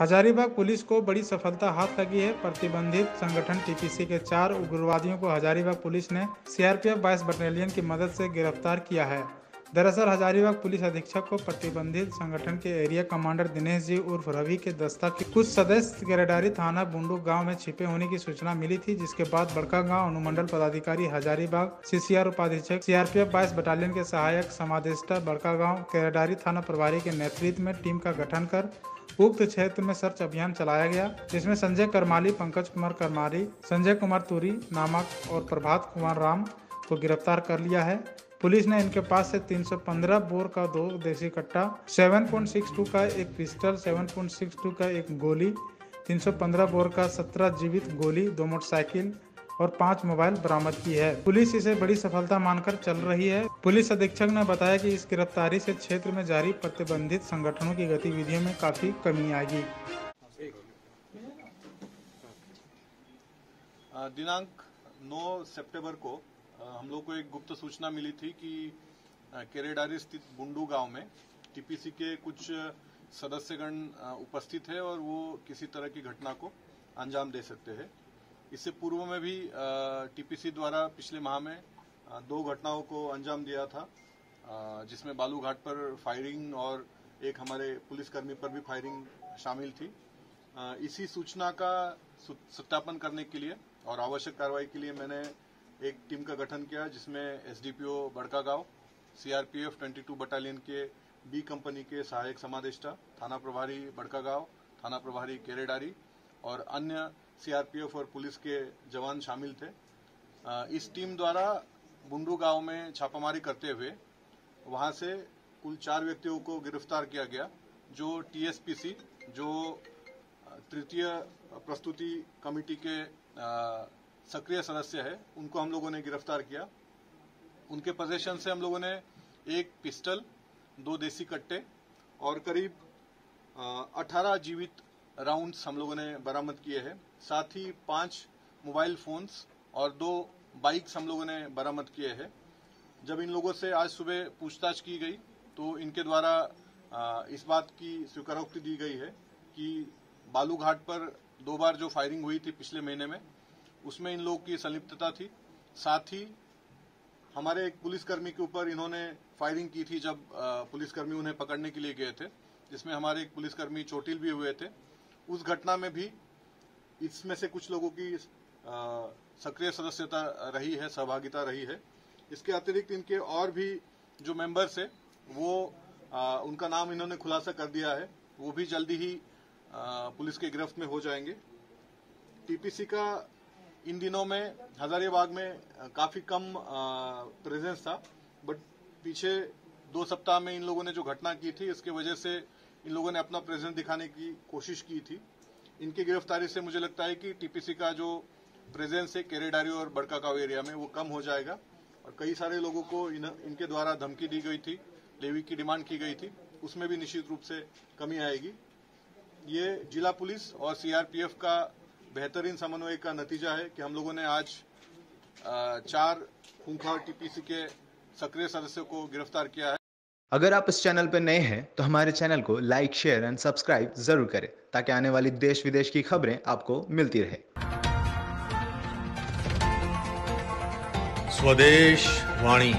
Hazaribagh police को बड़ी सफलता हाथ लगी है। प्रतिबंधित संगठन टीपीसी के चार उग्रवादियों को हजारीबाग पुलिस ने सीआरपीएफ 22 बटालियन की मदद से गिरफ़्तार किया है। दरअसल, हजारीबाग पुलिस अधीक्षक को प्रतिबंधित संगठन के एरिया कमांडर दिनेश जी उर्फ़ रवि के दस्ता के कुछ सदस्य गेरेडारी थाना बुंडू गाँव में छिपे होने की सूचना मिली थी, जिसके बाद बड़का गाँव अनुमंडल पदाधिकारी हजारीबाग सीसीआर उपाधीक्षक सीआरपीएफ बाईस बटालियन के सहायक समादेष्टा बड़का गाँव केरेडारी थाना प्रभारी के नेतृत्व में टीम का गठन कर उक्त क्षेत्र में सर्च अभियान चलाया गया, जिसमें संजय करमाली, पंकज कुमार करमाली संजय कुमार तुरी नामक और प्रभात कुमार राम को गिरफ़्तार कर लिया है। पुलिस ने इनके पास से 315 बोर का दो देसी कट्टा 7.62 का एक पिस्टल 7.62 का एक गोली 315 बोर का 17 जीवित गोली, दो मोटरसाइकिल और पाँच मोबाइल बरामद की है। पुलिस इसे बड़ी सफलता मानकर चल रही है। पुलिस अधीक्षक ने बताया कि इस गिरफ्तारी से क्षेत्र में जारी प्रतिबंधित संगठनों की गतिविधियों में काफ़ी कमी आएगी। दिनांक 9 सितंबर को हम लोग को एक गुप्त सूचना मिली थी कि केरेडारी स्थित बुंडू गाँव में टीपीसी के कुछ सदस्यगण उपस्थित है और वो किसी तरह की घटना को अंजाम दे सकते हैं। इससे पूर्व में भी टीपीसी द्वारा पिछले माह में दो घटनाओं को अंजाम दिया था जिसमें बालूघाट पर फायरिंग और एक हमारे पुलिसकर्मी पर भी फायरिंग शामिल थी। इसी सूचना का सत्यापन करने के लिए और आवश्यक कार्रवाई के लिए मैंने एक टीम का गठन किया, जिसमें SDPO Barkagaon, CRPF 22 battalion के बी कंपनी के सहायक समादेष्टा, थाना प्रभारी बड़का गाँव, थाना प्रभारी केरेडारी और अन्य सीआरपीएफ और पुलिस के जवान शामिल थे। इस टीम द्वारा बुंडू गाँव में छापामारी करते हुए वहाँ से कुल चार व्यक्तियों को गिरफ़्तार किया गया, जो टीएसपीसी, जो तृतीय प्रस्तुति कमेटी के सक्रिय सदस्य है, उनको हम लोगों ने गिरफ़्तार किया। उनके पोजेशन से हम लोगों ने एक पिस्टल, दो देसी कट्टे और करीब 18 जीवित राउंड्स हम लोगों ने बरामद किए हैं। साथ ही पाँच मोबाइल फोन्स और दो बाइक्स हम लोगों ने बरामद किए हैं। जब इन लोगों से आज सुबह पूछताछ की गई तो इनके द्वारा इस बात की स्वीकारोक्ति दी गई है कि बालूघाट पर दो बार जो फायरिंग हुई थी पिछले महीने में, उसमें इन लोगों की संलिप्तता थी। साथ ही हमारे एक पुलिसकर्मी के ऊपर इन्होंने फायरिंग की थी जब पुलिसकर्मी उन्हें पकड़ने के लिए गए थे, जिसमें हमारे एक पुलिसकर्मी चोटिल भी हुए थे। उस घटना में भी इसमें से कुछ लोगों की सक्रिय सदस्यता रही है सहभागिता रही है। इसके अतिरिक्त इनके और भी जो मेंबर्स है वो आ, उनका नाम इन्होंने खुलासा कर दिया है। वो भी जल्दी ही आ, पुलिस के गिरफ्त में हो जाएँगे। टीपीसी का इन दिनों में हजारीबाग में काफ़ी कम प्रेजेंस था। बट पीछे दो सप्ताह में इन लोगों ने जो घटना की थी इसके वजह से इन लोगों ने अपना प्रेजेंस दिखाने की कोशिश की थी। इनकी गिरफ्तारी से मुझे लगता है कि टीपीसी का जो प्रेजेंस है केरेडारी और बड़काकाव एरिया में वो कम हो जाएगा। और कई सारे लोगों को इन, इनके द्वारा धमकी दी गई थी लेवी की डिमांड की गई थी। उसमें भी निश्चित रूप से कमी आएगी। ये जिला पुलिस और सीआरपीएफ का बेहतरीन समन्वय का नतीजा है कि हम लोगों ने आज चार खूंखार टीपीसी के सक्रिय सदस्यों को गिरफ़्तार किया है। अगर आप इस चैनल पर नए हैं तो हमारे चैनल को लाइक शेयर एंड सब्सक्राइब ज़रूर करें, ताकि आने वाली देश विदेश की खबरें आपको मिलती रहे। स्वदेश वाणी।